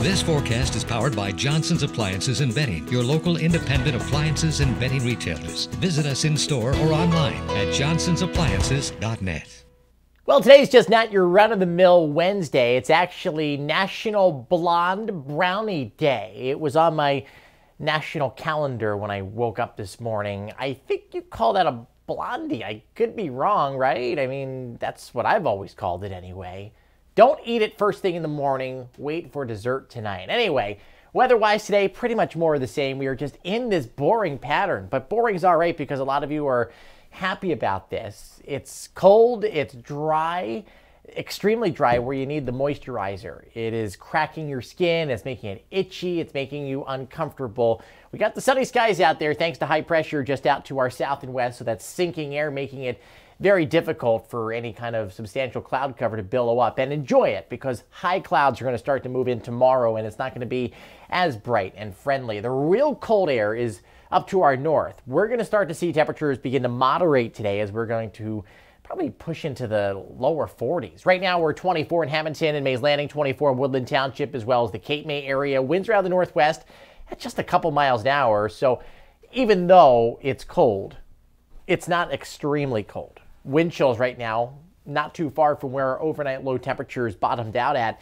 This forecast is powered by Johnson's Appliances and Bedding, your local independent appliances and bedding retailers. Visit us in store or online at johnsonsappliances.net. Well, today's just not your run of the mill Wednesday. It's actually National Blonde Brownie Day. It was on my national calendar when I woke up this morning. I think you call that a blondie. I could be wrong, right? I mean, that's what I've always called it anyway. Don't eat it first thing in the morning. Wait for dessert tonight. Anyway, weather-wise today, pretty much more of the same. We are just in this boring pattern, but boring's all right because a lot of you are happy about this. It's cold, it's dry, extremely dry where you need the moisturizer. It is cracking your skin, it's making it itchy, it's making you uncomfortable. We got the sunny skies out there thanks to high pressure just out to our south and west, so that's sinking air, making it very difficult for any kind of substantial cloud cover to billow up and enjoy it because high clouds are going to start to move in tomorrow and it's not going to be as bright and friendly. The real cold air is up to our north. We're going to start to see temperatures begin to moderate today as we're going to probably push into the lower 40s. Right now, we're 24 in Hamilton and Mays Landing, 24 in Woodland Township, as well as the Cape May area. Winds around the northwest at just a couple miles an hour. So even though it's cold, it's not extremely cold wind chills right now, not too far from where our overnight low temperatures bottomed out at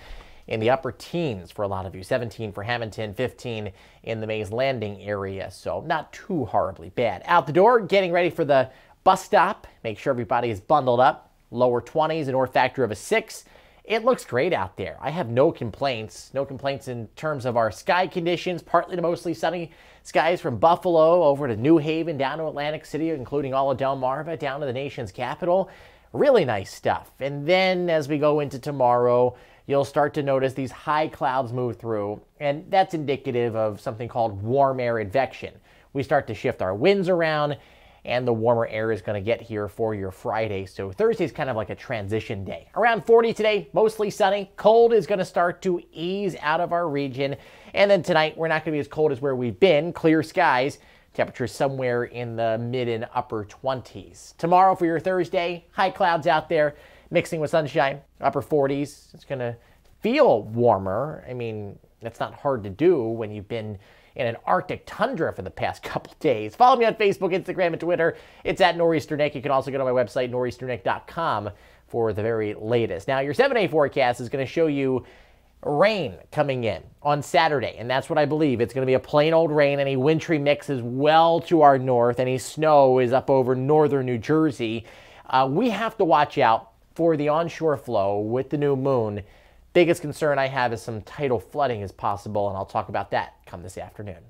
in the upper teens for a lot of you. 17 for Hamilton, 15 in the Mays Landing area. So not too horribly bad. Out the door, getting ready for the bus stop. Make sure everybody is bundled up. Lower 20s, a or factor of a 6. It looks great out there. I have no complaints. No complaints in terms of our sky conditions, partly to mostly sunny skies from Buffalo over to New Haven, down to Atlantic City, including all of Delmarva, down to the nation's capital. Really nice stuff. And then as we go into tomorrow, you'll start to notice these high clouds move through, and that's indicative of something called warm air advection. We start to shift our winds around, and the warmer air is going to get here for your Friday. So Thursday is kind of like a transition day. Around 40 today, mostly sunny. Cold is going to start to ease out of our region. And then tonight, we're not going to be as cold as where we've been. Clear skies. Temperatures somewhere in the mid and upper 20s. Tomorrow for your Thursday, high clouds out there mixing with sunshine, upper 40s. It's going to feel warmer. I mean, that's not hard to do when you've been in an Arctic tundra for the past couple days. Follow me on Facebook, Instagram, and Twitter. It's at Nor'easter You can also go to my website, nor'easternick.com, for the very latest. Now, your seven-day forecast is going to show you rain coming in on Saturday, and that's what I believe. It's going to be a plain old rain. Any wintry mix is well to our north. Any snow is up over northern New Jersey. Uh, we have to watch out for the onshore flow with the new moon. Biggest concern I have is some tidal flooding is possible, and I'll talk about that come this afternoon.